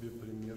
тебе пример.